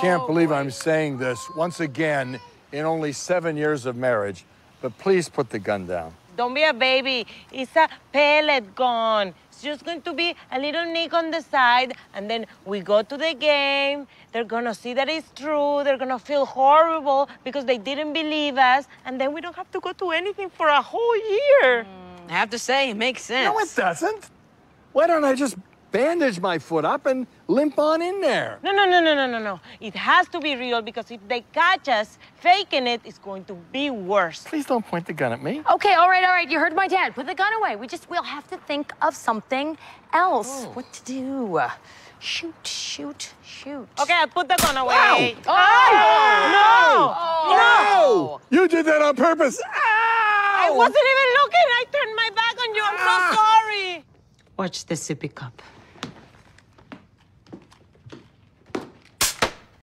can't believe I'm saying this once again in only seven years of marriage, but please put the gun down. Don't be a baby. It's a pellet gun. It's just going to be a little nick on the side, and then we go to the game. They're gonna see that it's true. They're gonna feel horrible because they didn't believe us, and then we don't have to go to anything for a whole year. Mm, I have to say, it makes sense. No, it doesn't. Why don't I just bandage my foot up and limp on in there? No, no, no, no, no, no, no. It has to be real because if they catch us faking it, it's going to be worse. Please don't point the gun at me. Okay, all right, all right. You heard my dad. Put the gun away. We just, we'll have to think of something else. Oh. What to do? Shoot, shoot, shoot. Okay, I put the gun away. Oh. oh! No! No! You did that on purpose. I wasn't even looking. I turned my back on you. I'm so ah. sorry. Watch the sippy cup.